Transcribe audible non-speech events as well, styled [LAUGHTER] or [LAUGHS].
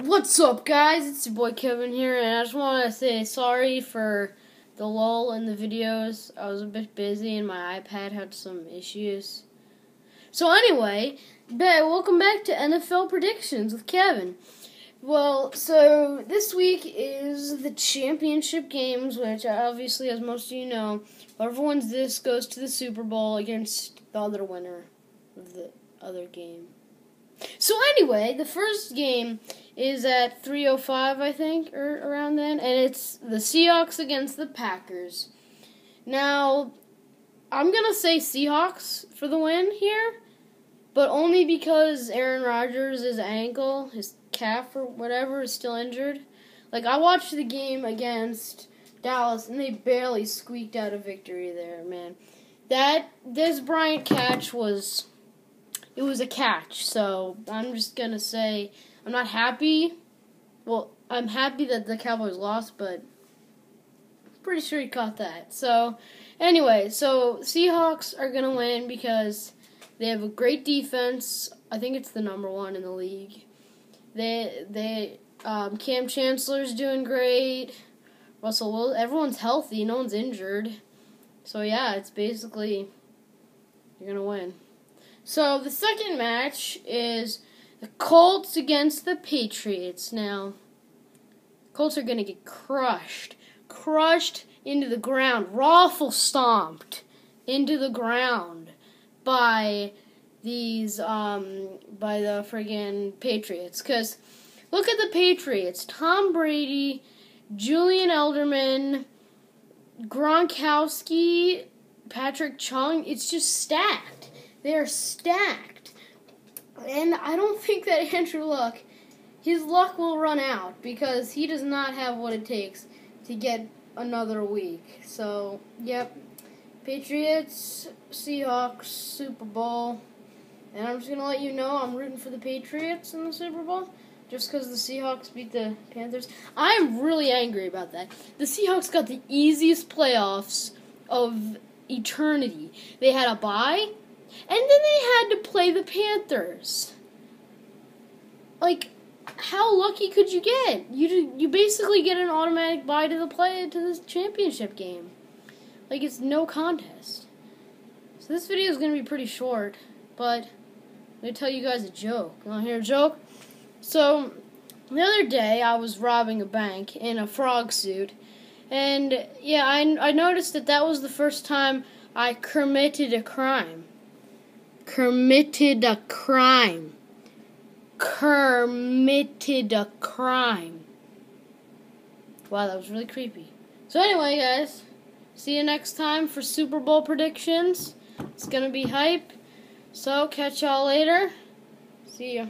What's up, guys? It's your boy Kevin here, and I just want to say sorry for the lull in the videos. I was a bit busy, and my iPad had some issues. So, anyway, welcome back to NFL Predictions with Kevin. Well, so this week is the championship games, which obviously, as most of you know, whoever wins this goes to the Super Bowl against the other winner of the other game. So anyway, the first game is at 3:05, I think, or around then, and it's the Seahawks against the Packers. Now, I'm gonna say Seahawks for the win here, but only because Aaron Rodgers' ankle, his calf or whatever, is still injured. Like I watched the game against Dallas, and they barely squeaked out a victory there, man. That Dez Bryant catch was it was a catch. So I'm just gonna say I'm not happy. Well, I'm happy that the Cowboys lost, but pretty sure he caught that. So anyway, so Seahawks are gonna win because they have a great defense. I think it's the number one in the league. They they um, Kam Chancellor's doing great. Russell Will everyone's healthy, no one's injured. So yeah, it's basically you're gonna win. So the second match is the Colts against the Patriots. Now, Colts are going to get crushed. Crushed into the ground. Raffle stomped into the ground by these, um, by the friggin' Patriots. Because look at the Patriots. Tom Brady, Julian Edelman, Gronkowski, Patrick Chung. It's just stacked. They're stacked. And I don't [LAUGHS] think that Andrew Luck, his luck will run out because he does not have what it takes to get another week. So, yep. Patriots, Seahawks, Super Bowl. And I'm just going to let you know I'm rooting for the Patriots in the Super Bowl just because the Seahawks beat the Panthers. I'm really angry about that. The Seahawks got the easiest playoffs of eternity. They had a bye, and then they play the Panthers. Like, how lucky could you get? You you basically get an automatic bye to the play to this championship game. Like it's no contest. So this video is gonna be pretty short, but I'm gonna tell you guys a joke. You wanna hear a joke? So the other day I was robbing a bank in a frog suit, and yeah, I I noticed that that was the first time I committed a crime committed a crime. Committed a crime. Wow, that was really creepy. So anyway, guys, see you next time for Super Bowl predictions. It's gonna be hype. So catch y'all later. See ya.